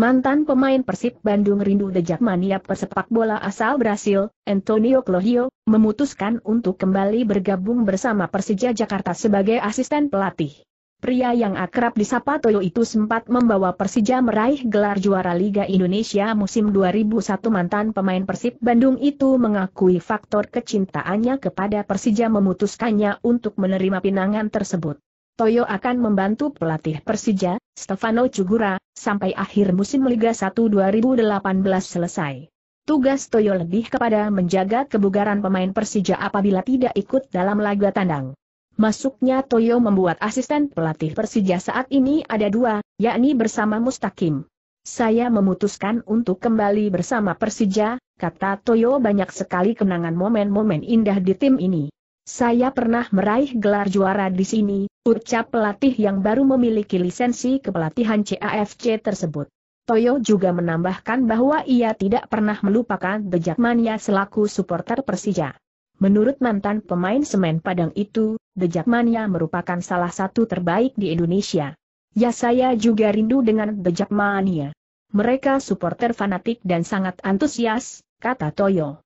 Mantan pemain Persib Bandung rindu dejak mania pesepak bola asal Brasil, Antonio Clohio, memutuskan untuk kembali bergabung bersama Persija Jakarta sebagai asisten pelatih. Pria yang akrab disapa Toyo itu sempat membawa Persija meraih gelar juara Liga Indonesia musim 2001 mantan pemain Persib Bandung itu mengakui faktor kecintaannya kepada Persija memutuskannya untuk menerima pinangan tersebut. Toyo akan membantu pelatih Persija, Stefano Cugura, sampai akhir musim Liga 1 2018 selesai. Tugas Toyo lebih kepada menjaga kebugaran pemain Persija apabila tidak ikut dalam laga tandang. Masuknya Toyo membuat asisten pelatih Persija saat ini ada dua, yakni bersama Mustakim. Saya memutuskan untuk kembali bersama Persija, kata Toyo banyak sekali kenangan momen-momen indah di tim ini. Saya pernah meraih gelar juara di sini, ucap pelatih yang baru memiliki lisensi kepelatihan CAFC tersebut. Toyo juga menambahkan bahwa ia tidak pernah melupakan bejak mania selaku supporter Persija. Menurut mantan pemain semen Padang itu, bejak mania merupakan salah satu terbaik di Indonesia. Ya saya juga rindu dengan bejak mania. Mereka supporter fanatik dan sangat antusias, kata Toyo.